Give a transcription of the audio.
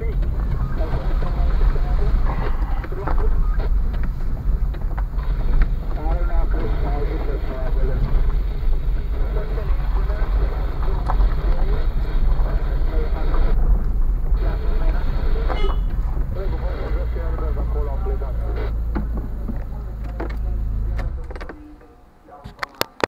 speak.